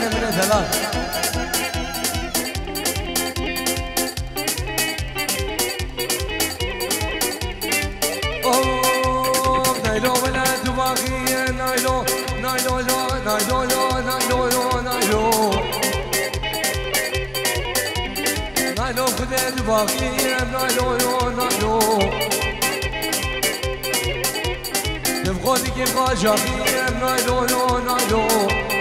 ایدان من دلال نایلو ولا دواغي نایلو نایلو نایلو نایلو نایلو نایلو. خود دواغی نایلو نایلو. نبغوني كيف غاجاغي نایلو نایلو.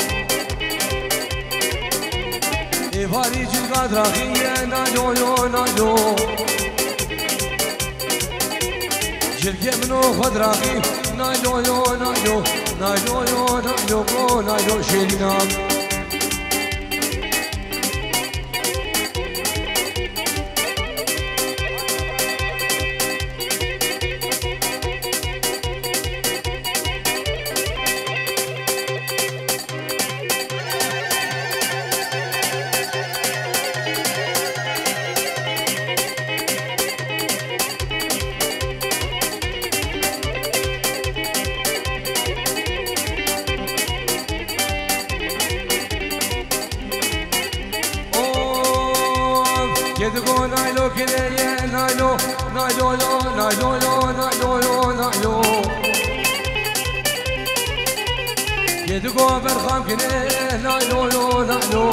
pari që nga drahije Në do, jo, në do Gjërgjem në këdrahi Në do, jo, në do Në do, jo, në do Në do, shërinam kileye naylo naylo yo naylo yo naylo yo naylo Yedigo berkham kileye naylo yo naylo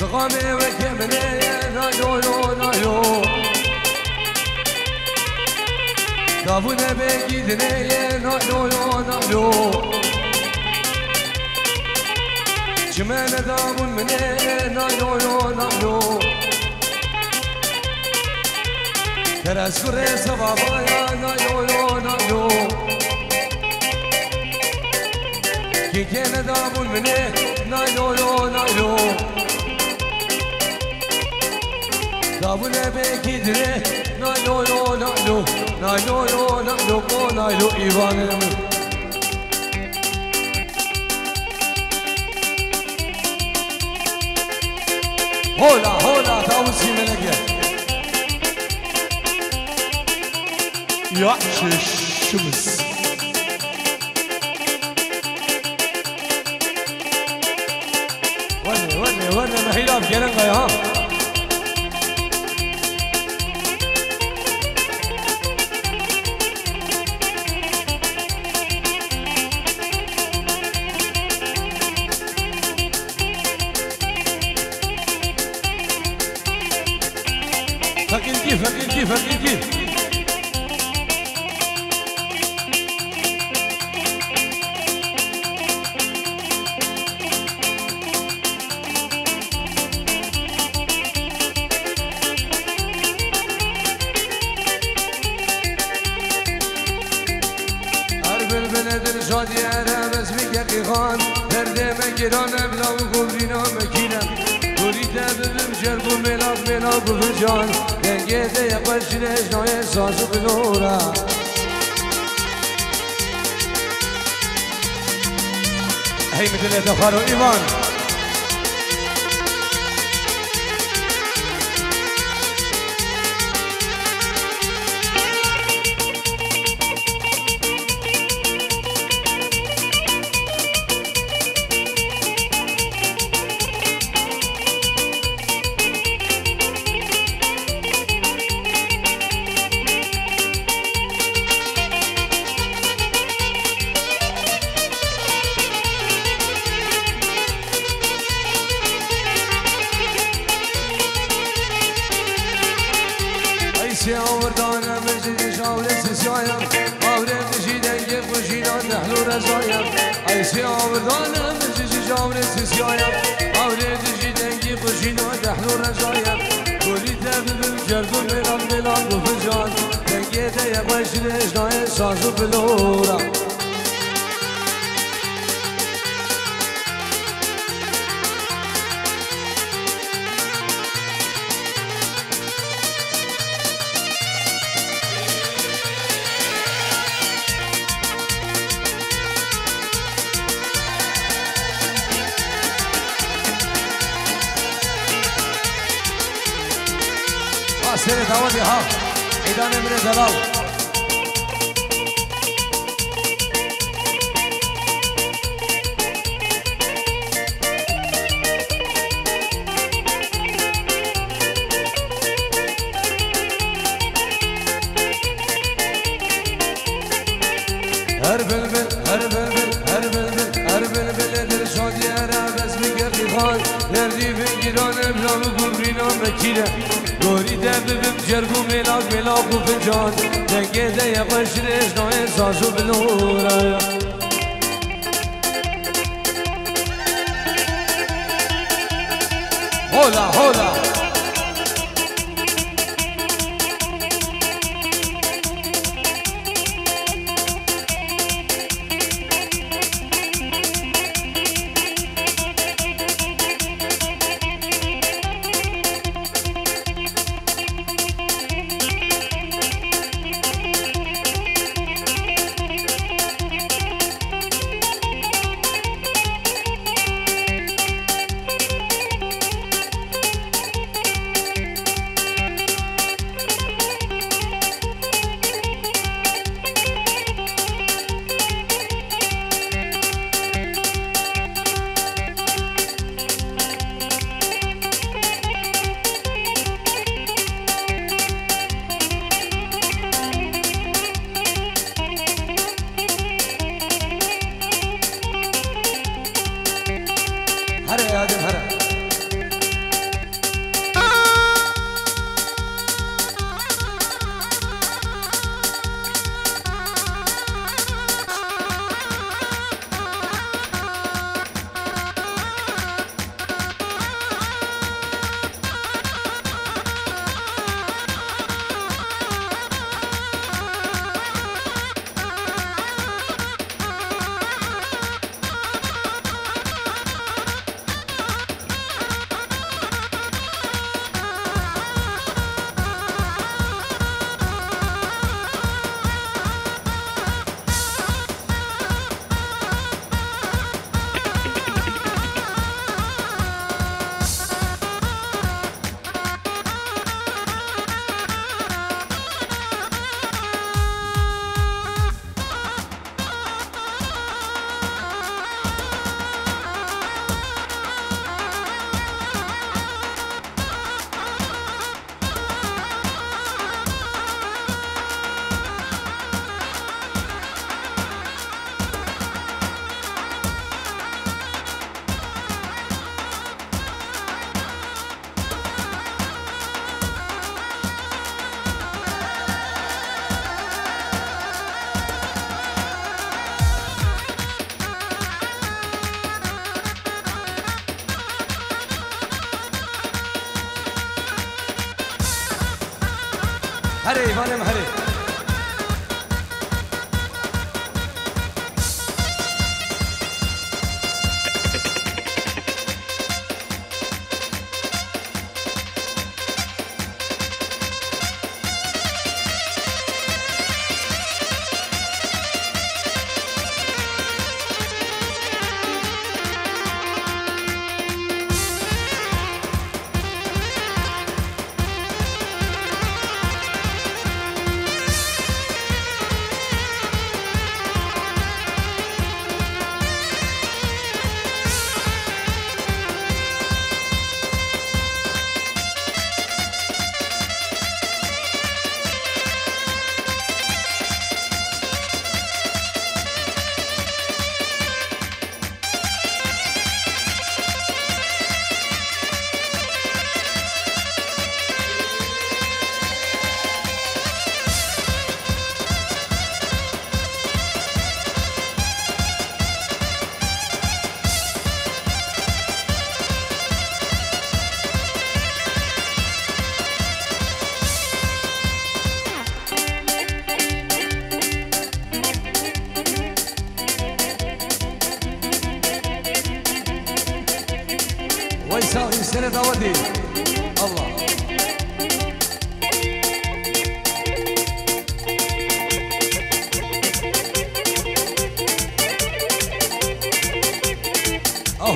Dgame ve kemene naylo yo naylo Davune be gidine naylo yo naylo Çimene davun mene naylo yo bailando Que la sorpresa va bailando yo yo na yo Que tiene da bulmine na yo yo na yo Davule bekidire na yo yo na yo Na yo yo na yo ko na yo ivanım هولا هولا تاوسي ملقيا يعشي الشمس وني وني وني محيلاب جلنغا يا ها كيف فقير كيف هر بلبل دل شادی ارم اسمی که قیخان پرده من گران ابلا و گورینا مکینم گوری تببم شرق و ملاق ملاق و vede poi ci resta e so su finora هي مثل تفارو إيمان آوردانم مجد شاور سسیایم آوره بشی دنگ خوشیدان نحلو رزایم گلی تببم جرد و ملان ملان و فجان دنگه ده یقش نشنای ساز و بلورم. سر دعوت ها. ایدان امر دلال هر بلبل هر هر هر گوری ده ببم جرگو میلاک میلاک و فنجان دنگه ده یقش ریش نای سازو بلورا هولا هولا. हरे वाले हरे।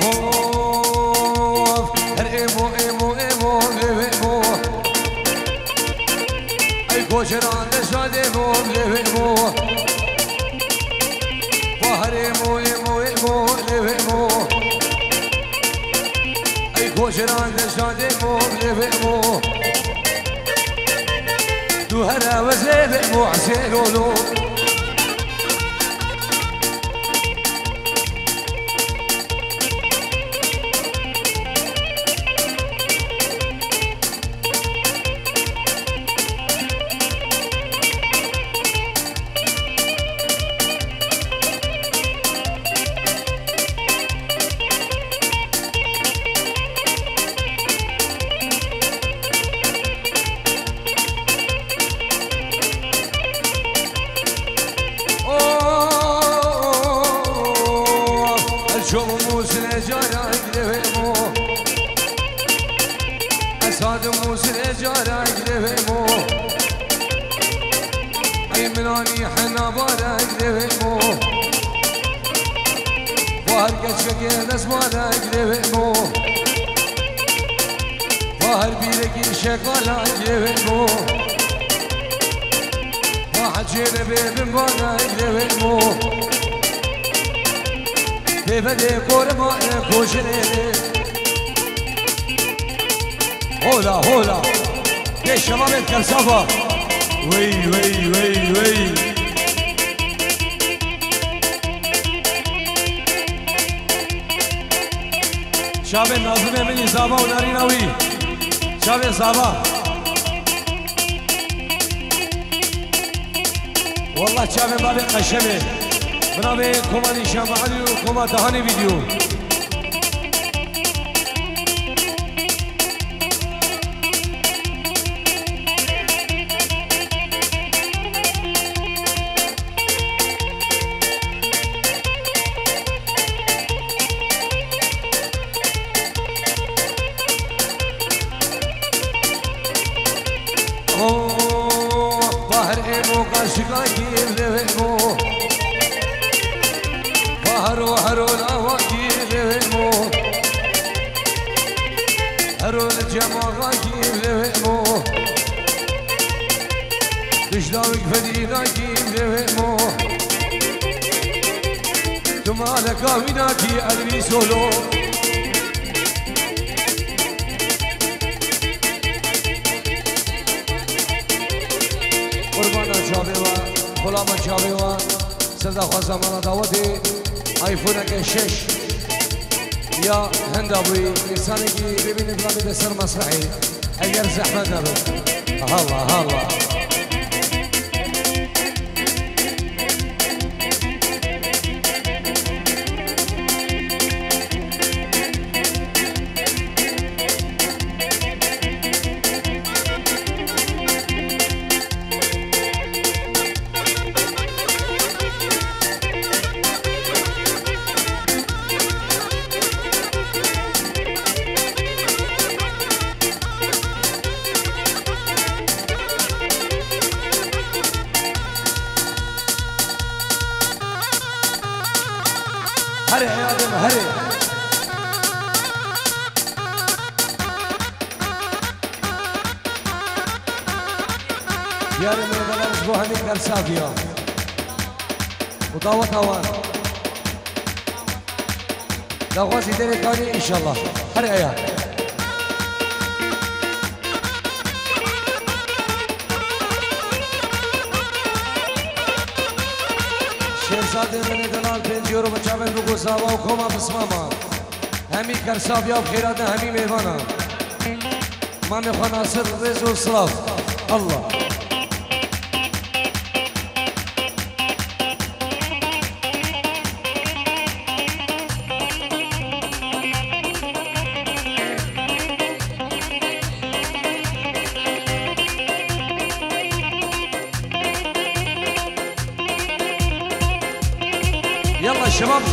الصهوف رقبوا قبوا قبوا لبقبوا الكشران شادبوا لبقبوا وهرموا قبوا قبوا لبقبوا الكشران شادبوا لبقبوا دوهرا وزيبقبوا عسيلوا له قلبي مو وهرقش فقير زمانه قلبي مو ظاهر بيدك يشك ولا قلبي مو واحد جيبي من بره قلبي مو ببدي كور ما يكوشني هولا هولا. يا شباب الكرسفه وي وي وي وي شاب ناظم مني زابا وناريناوي شاب زابا والله شاب بابي قشمه. بنامه کمانی شمعالی و کما دهانی ویدیو. ایمو قاشقا گیر لیمو هرو الأواقي لهمو هرو الجماغاقي لهمو دشلاوك فديداقي لهمو تمالك ويناكي أدري سولو غلام چاوی و سرده خواست من دعوتی آیفون که شش. یا هنده بوی انسانی که ببینید غمی دستر مسرحی. اگر زحمت نبود. هلا هلا هري يا آدم هري. يا رمي بلا مصبوح نقدر سافيا وطاوة طوال. لو غاسي ديري ثاني إن شاء الله. هري يا. شهزاده من دل یورو بچاون بگو زاوا و کما بسماما همی کرسابیا و خیرات همی میوانا من میخوا ناصر رز و صلاف الله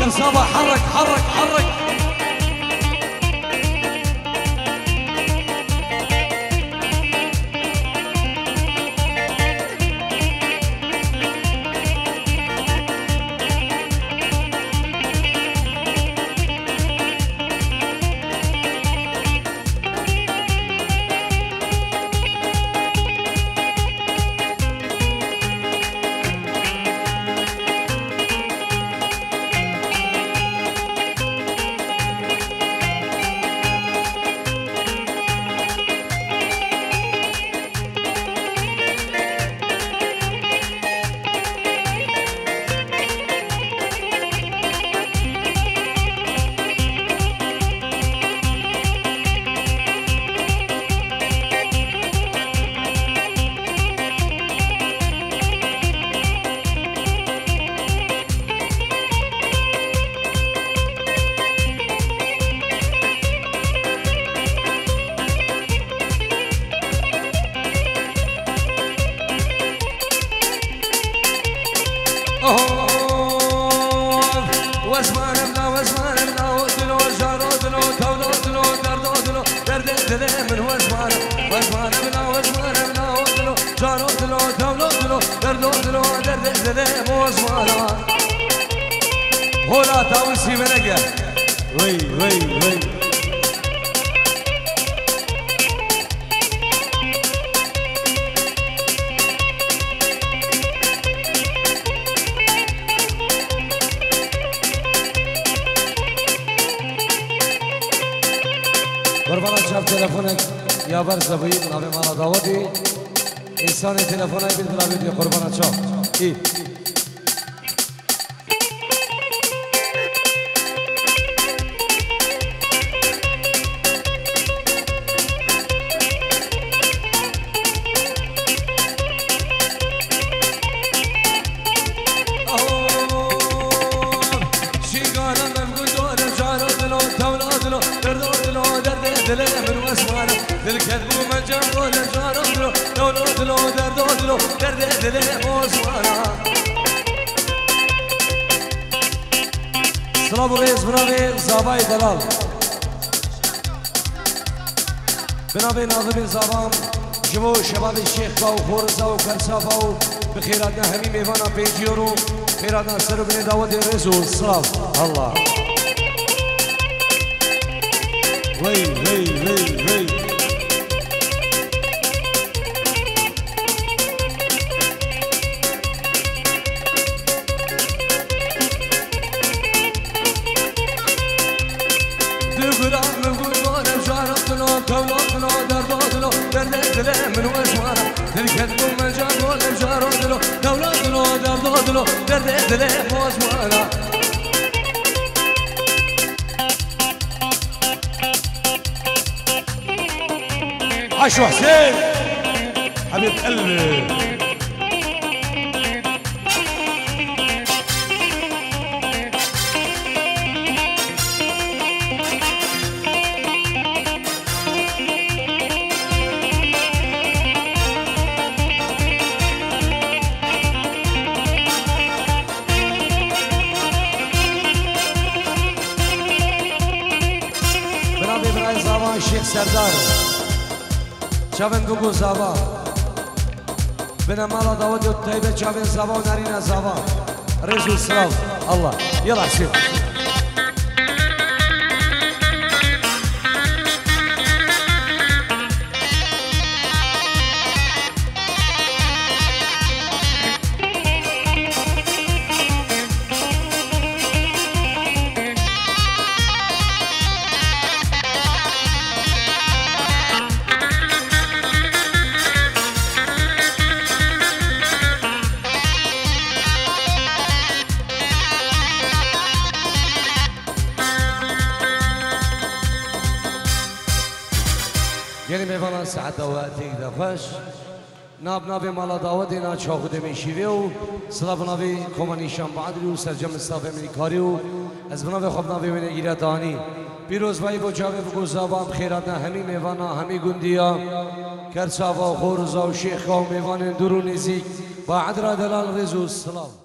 عشر صبا حرك حرك حرك. سلام وزمانة آه، وزمانة آه، بلا وزمانة بلا وزلو جار وزلو دول وزلو درد وزلو درد سلام وزمانة هولا تاوسي منك وي وي وي تلفونك يا بر زبوين نبي مالا داودي انسان تلفونك بالبلابد يا قربان شب ايه واسمانا دل كذب ومجان ولا جارم لو لو لو لو درد لو درد دل واسمانا سلام رئيس بنابي زاباي دلال بنابي ناظم زابام جمو شباب الشيخ باو خورزا وكرسافا بخيراتنا همي ميوانا بيجيورو خيراتنا سر بن داود الرسول سلام الله وي وي وي وي جارو لم جارو دلو دولو دلو عاشو حسين حبيب قلبي شیخ سردار چاون گوگو زاوا بنا مالا داود و تایبه چاون زاوا و نارین زاوا رزو سلام الله شوف ساعت و دفش ناب ناب مالا داود اینا چاخوده میشیوه و سلاف نابی کمانیشان بعدی و سرجم استاف امریکاری و از بنابی خوب نابی من دانی. پیروز بایی با جاوه بگو زبان خیرات نه همی میوانا همی گندیا کرچاوا و خورزا و شیخ و میوان درو نزیک. با عدرا دلال رزو سلام.